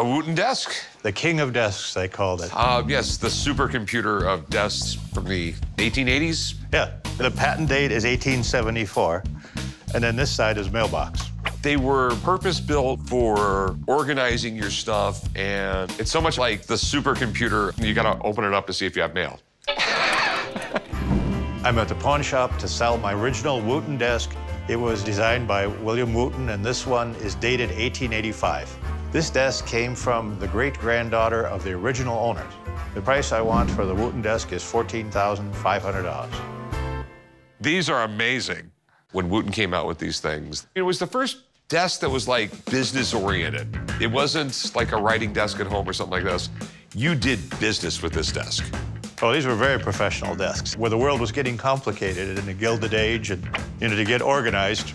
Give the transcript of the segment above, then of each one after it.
A Wooton desk. The king of desks, they called it. Uh, yes, the supercomputer of desks from the 1880s. Yeah, the patent date is 1874, and then this side is mailbox. They were purpose-built for organizing your stuff, and it's so much like the supercomputer, you gotta open it up to see if you have mail. I'm at the pawn shop to sell my original Wooton desk. It was designed by William Wooton, and this one is dated 1885. This desk came from the great-granddaughter of the original owners. The price I want for the Wooton desk is $14,500. These are amazing. When Wooton came out with these things, it was the first desk that was like business oriented. It wasn't like a writing desk at home or something like this. You did business with this desk. Oh, these were very professional desks. Where the world was getting complicated in the Gilded Age, and you know, to get organized,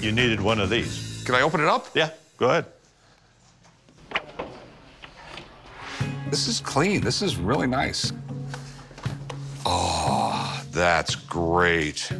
you needed one of these. Can I open it up? Yeah, go ahead. This is clean. This is really nice. Oh, that's great.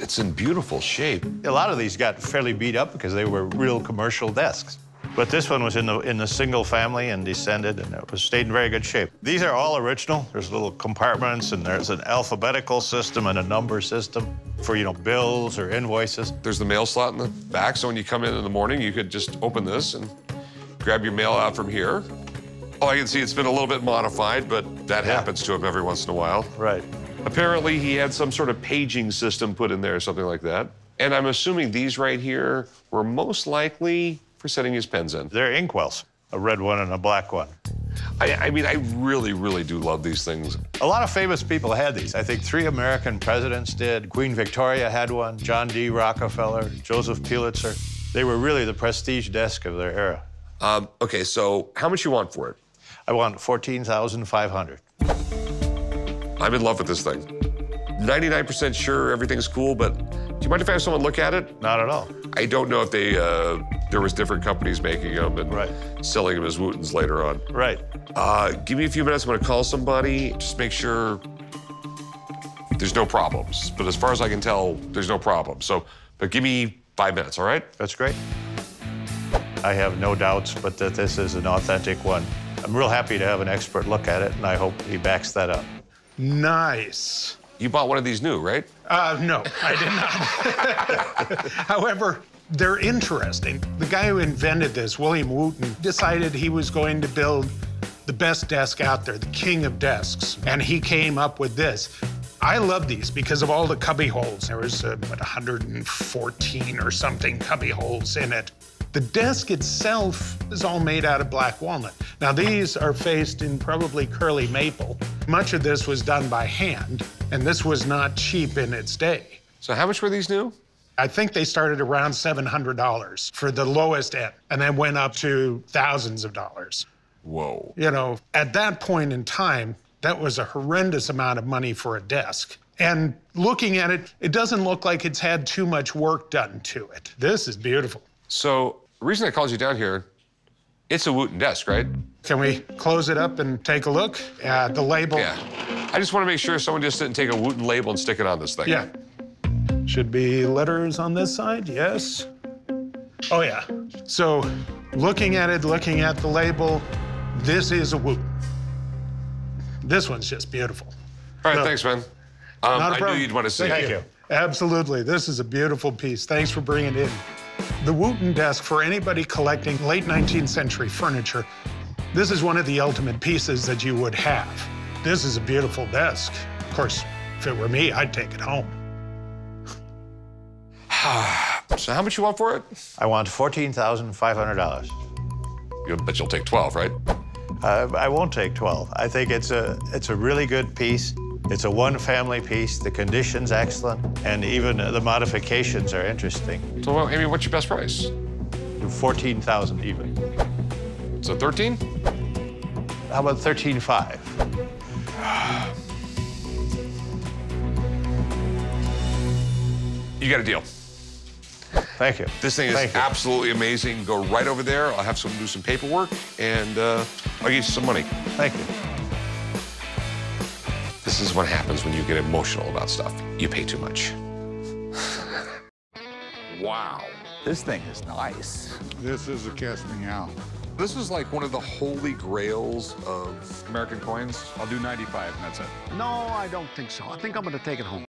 It's in beautiful shape. A lot of these got fairly beat up because they were real commercial desks. But this one was in the in the single family and descended, and it was stayed in very good shape. These are all original. There's little compartments, and there's an alphabetical system and a number system for you know bills or invoices. There's the mail slot in the back, so when you come in in the morning, you could just open this and grab your mail out from here. Oh, I can see it's been a little bit modified, but that Yeah. happens to him every once in a while. Right. Apparently, he had some sort of paging system put in there or something like that. And I'm assuming these right here were most likely for setting his pens in. They're inkwells, a red one and a black one. I, I mean, I really, really do love these things. A lot of famous people had these. I think three American presidents did. Queen Victoria had one, John D. Rockefeller, Joseph Pulitzer. They were really the prestige desk of their era. Um, okay, so how much you want for it? I want 14500 I'm in love with this thing. 99% sure everything's cool, but do you mind if I have someone look at it? Not at all. I don't know if they, uh, there was different companies making them and Right. selling them as Wootons later on. Right. Uh, give me a few minutes. I'm going to call somebody. Just make sure there's no problems. But as far as I can tell, there's no problem. So, but give me five minutes, all right? That's great. I have no doubts but that this is an authentic one. I'm real happy to have an expert look at it, and I hope he backs that up. Nice. You bought one of these new, right? Uh, no, I did not. However, they're interesting. The guy who invented this, William Wooton, decided he was going to build the best desk out there, the king of desks, and he came up with this. I love these because of all the cubby holes. There was, uh, what, 114 or something cubby holes in it. The desk itself is all made out of black walnut. Now, these are faced in probably curly maple. Much of this was done by hand, and this was not cheap in its day. So, how much were these new? I think they started around $700 for the lowest end, and then went up to thousands of dollars. Whoa. You know, at that point in time, that was a horrendous amount of money for a desk. And looking at it, it doesn't look like it's had too much work done to it. This is beautiful. So, the reason I called you down here, it's a Wooton desk, right? Can we close it up and take a look at the label? Yeah. I just want to make sure someone just didn't take a Wooton label and stick it on this thing. Yeah. Should be letters on this side, yes. Oh, yeah. So, looking at it, looking at the label, this is a Wooton. This one's just beautiful. All right, No. thanks, man. Um, Not a I knew problem. you'd want to see Thank it. you. Absolutely. This is a beautiful piece. Thanks for bringing it in. The Wooton desk, for anybody collecting late 19th century furniture, this is one of the ultimate pieces that you would have. This is a beautiful desk. Of course, if it were me, I'd take it home. So, how much you want for it? I want $14,500. You bet you'll take 12, right? Uh, I won't take 12. I think it's a, it's a really good piece. It's a one-family piece. The condition's excellent, and even the modifications are interesting. So, well, Amy, what's your best price? 14,000 even. So, 13? How about 13.5? You got a deal. Thank you. This thing is Thank you. absolutely amazing. Go right over there. I'll have someone do some paperwork, and uh, I'll give you some money. Thank you. This is what happens when you get emotional about stuff. You pay too much. wow. Wow. This thing is nice. This is a cast me out. This is like one of the holy grails of American coins. I'll do 95 and that's it. No, I don't think so. I think I'm going to take it home.